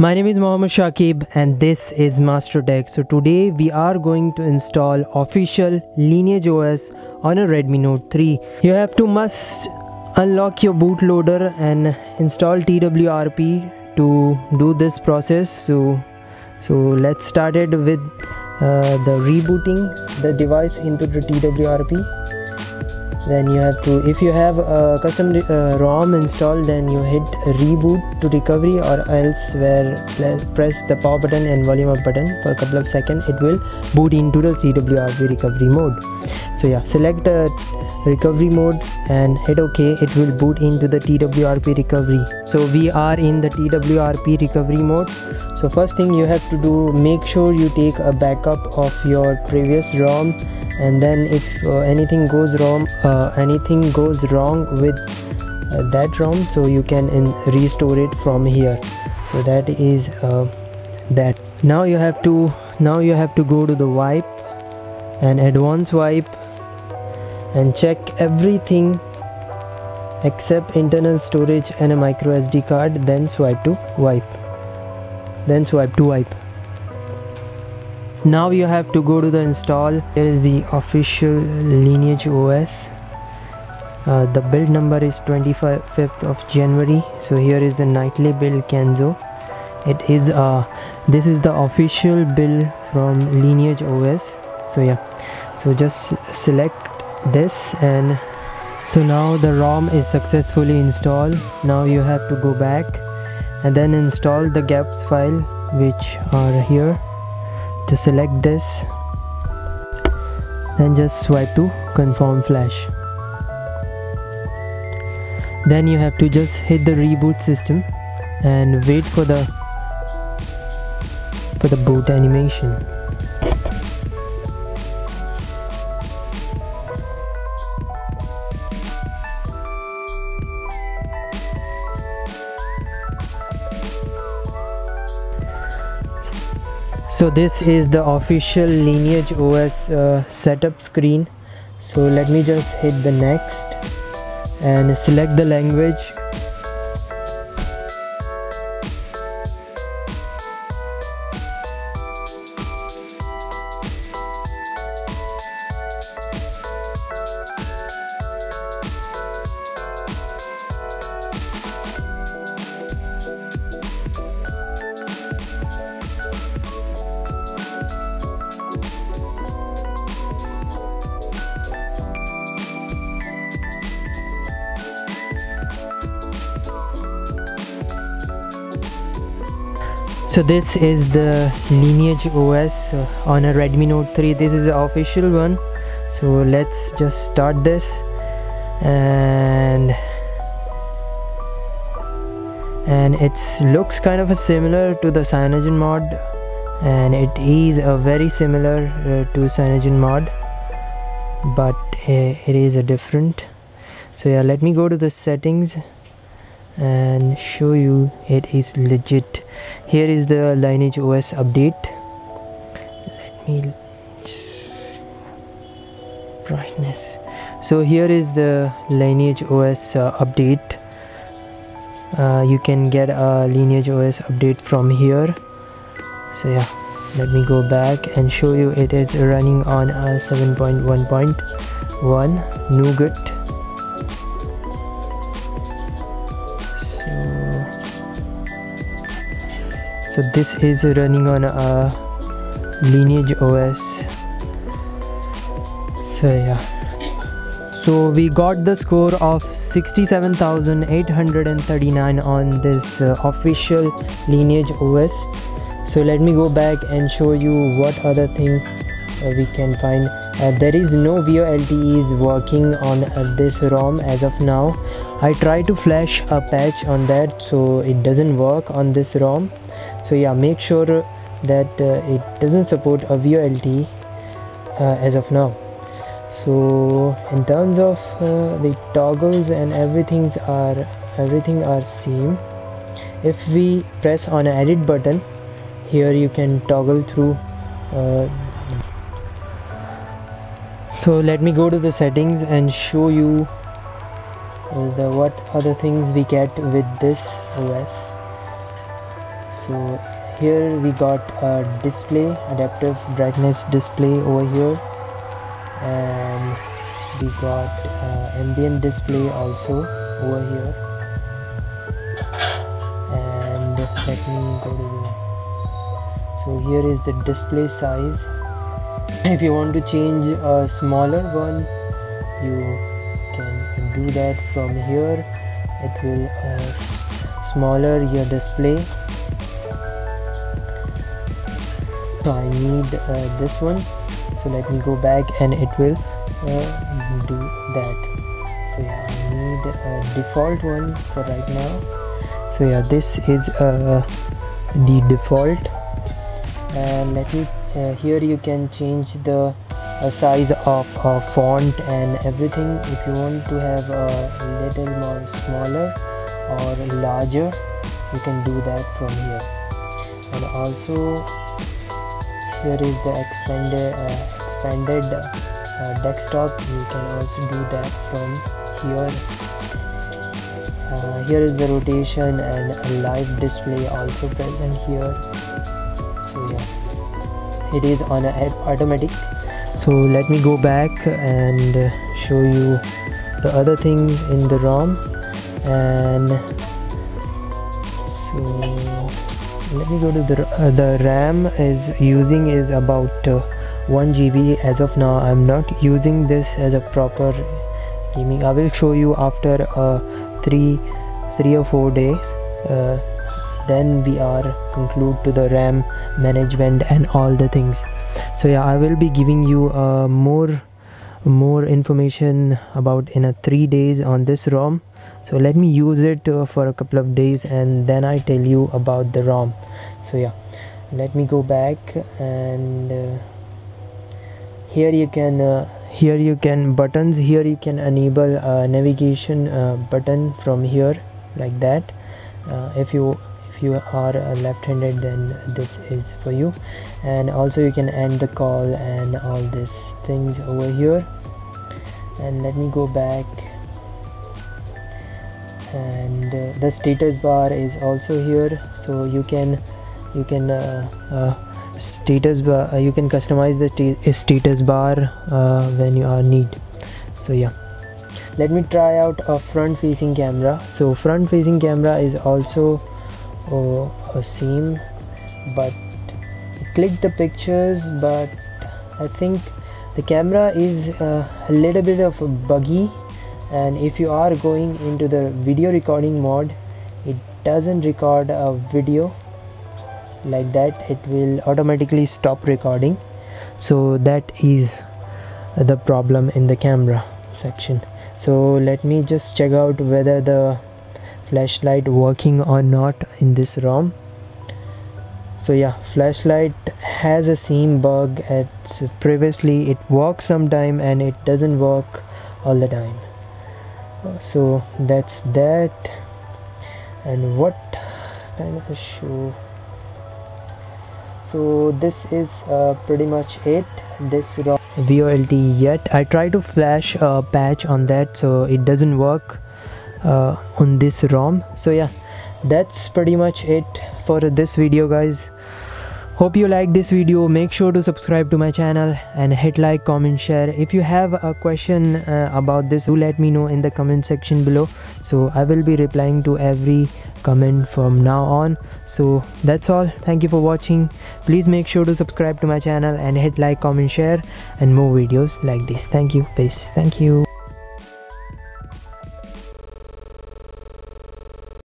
My name is Mohammed Saqib and this is Master Tech. So today we are going to install official Lineage OS on a Redmi Note 3. You have to must unlock your bootloader and install TWRP to do this process. So so let's start it with uh, the rebooting the device into the TWRP then you have to if you have a custom uh, ROM installed then you hit reboot to recovery or else where press the power button and volume up button for a couple of seconds it will boot into the TWRP recovery mode. So yeah select the recovery mode and hit ok it will boot into the TWRP recovery. So we are in the TWRP recovery mode. So first thing you have to do make sure you take a backup of your previous ROM and then if uh, anything goes wrong uh, anything goes wrong with uh, that ROM so you can restore it from here. So that is uh, that. Now you have to now you have to go to the wipe and advanced wipe and check everything except internal storage and a micro SD card then swipe to wipe. Then swipe to wipe now you have to go to the install. Here is the official lineage os uh, the build number is 25th of january. So here is the nightly build kenzo. It is uh this is the official build from lineage os so yeah. So just select this and so now the rom is successfully installed. Now you have to go back and then install the GApps file which are here to select this then just swipe to confirm flash. Then you have to just hit the reboot system and wait for the for the boot animation so this is the official lineage os uh, setup screen. So let me just hit the next and select the language so this is the lineage os uh, on a redmi note 3 this is the official one. So let's just start this. And and it looks kind of a similar to the CyanogenMod. And it is a very similar uh, to CyanogenMod but uh, it is a different. So yeah let me go to the settings and show you it is legit. Here is the lineage os update. Let me just brightness. So here is the lineage os uh, update. Uh, you can get a lineage os update from here. So yeah let me go back and show you. It is running on a 7.1.1 nougat so this is running on a lineage os so yeah. So we got the score of 67839 on this uh, official lineage os so let me go back and show you what other things uh, we can find. Uh, there is no VoLTEs working on uh, this ROM as of now. I try to flash a patch on that so it doesn't work on this ROM so yeah make sure that uh, it doesn't support a VoLTE uh, as of now. So in terms of uh, the toggles and everything are everything are same if we press on edit button here you can toggle through uh, so let me go to the settings and show you the what other things we get with this OS so here we got a display adaptive brightness display over here. And we got uh, ambient display also over here. And let me go to the so here is the display size. If you want to change a smaller one you can do that from here. It will uh, smaller your display so I need uh, this one. So let me go back and it will uh, do that. So yeah I need a default one for right now. So yeah this is uh, the default. And let me uh, here you can change the uh, size of uh, font and everything. If you want to have a little more smaller or larger you can do that from here. And also here is the expanded uh, expanded uh, desktop. You can also do that from here. Uh, here is the rotation and a live display also present here. So yeah. It is on a automatic. So let me go back and show you the other thing in the ROM. And so let me go to the uh, the RAM is using is about uh, 1 GB as of now. I'm not using this as a proper gaming. I will show you after uh, three three or four days uh, then we are conclude to the RAM management and all the things. So yeah I will be giving you uh, more more information about in a three days on this ROM so let me use it uh, for a couple of days and then I tell you about the ROM. So yeah let me go back and uh, here you can uh, here you can buttons here you can enable a navigation uh, button from here like that. Uh, if you if you are left-handed then this is for you. And also you can end the call and all these things over here. And let me go back and uh, the status bar is also here. So you can you can uh, uh status bar uh, you can customize the st status bar when you are need. So yeah. Let me try out a front facing camera. So front facing camera is also a same but click the pictures but I think the camera is uh, a little bit of a buggy and if you are going into the video recording mode it doesn't record a video like that. It will automatically stop recording. So that is the problem in the camera section. So let me just check out whether the flashlight working or not in this ROM. So yeah flashlight has a same bug it's previously. It works sometime and it doesn't work all the time so that's that. And what kind of a show? So this is uh, pretty much it. This ROM VOLT yet. I try to flash a patch on that so it doesn't work uh, on this ROM. So yeah that's pretty much it for this video guys hope you like this video. Make sure to subscribe to my channel and hit like comment share. If you have a question uh, about this do let me know in the comment section below. So i will be replying to every comment from now on. So that's all. Thank you for watching. Please make sure to subscribe to my channel and hit like comment share and more videos like this. Thank you. Peace. Thank you